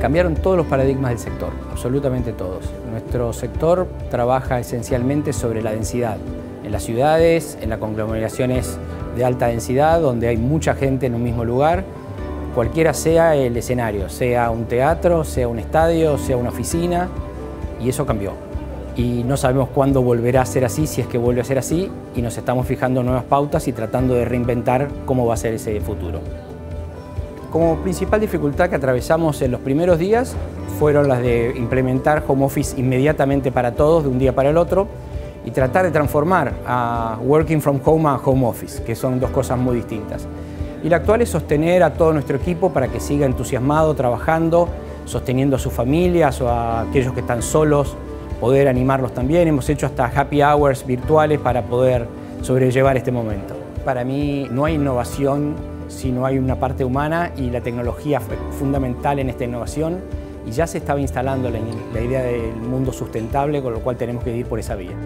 Cambiaron todos los paradigmas del sector, absolutamente todos. Nuestro sector trabaja esencialmente sobre la densidad, en las ciudades, en las conglomeraciones de alta densidad, donde hay mucha gente en un mismo lugar, cualquiera sea el escenario, sea un teatro, sea un estadio, sea una oficina, y eso cambió. Y no sabemos cuándo volverá a ser así, si es que vuelve a ser así, y nos estamos fijando nuevas pautas y tratando de reinventar cómo va a ser ese futuro. Como principal dificultad que atravesamos en los primeros días fueron las de implementar home office inmediatamente para todos, de un día para el otro, y tratar de transformar a working from home a home office, que son dos cosas muy distintas. Y la actual es sostener a todo nuestro equipo para que siga entusiasmado, trabajando, sosteniendo a sus familias o a aquellos que están solos, poder animarlos también. Hemos hecho hasta happy hours virtuales para poder sobrellevar este momento. Para mí no hay innovación si no hay una parte humana y la tecnología fue fundamental en esta innovación y ya se estaba instalando la, la idea del mundo sustentable, con lo cual tenemos que ir por esa vía.